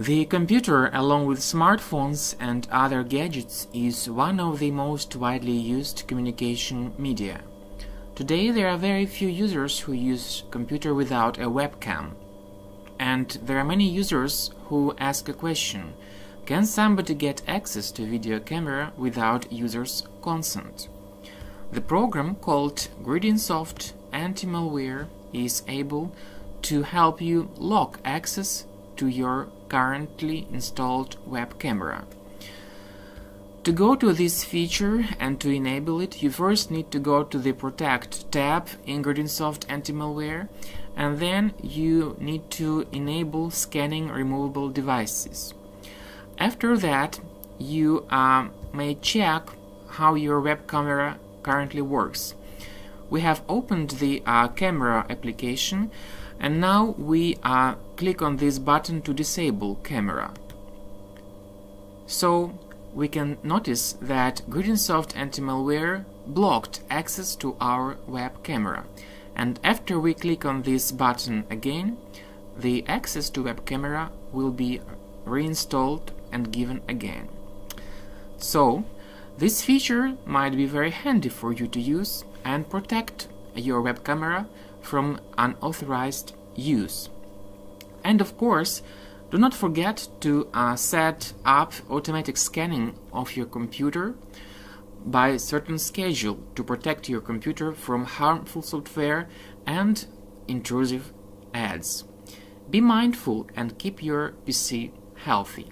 The computer, along with smartphones and other gadgets, is one of the most widely used communication media. Today there are very few users who use computer without a webcam. And there are many users who ask a question, can somebody get access to video camera without user's consent? The program called Gridinsoft Anti-Malware is able to help you lock access to your currently installed web camera. To go to this feature and to enable it, you first need to go to the Protect tab in Gridinsoft Anti-Malware and then you need to enable scanning removable devices. After that, you uh, may check how your web camera currently works. We have opened the uh, camera application and now we click on this button to disable camera. So we can notice that Gridinsoft anti-malware blocked access to our web camera and after we click on this button again the access to web camera will be reinstalled and given again. So this feature might be very handy for you to use and protect your web camera from unauthorized use. And of course, do not forget to uh, set up automatic scanning of your computer by a certain schedule to protect your computer from harmful software and intrusive ads. Be mindful and keep your PC healthy.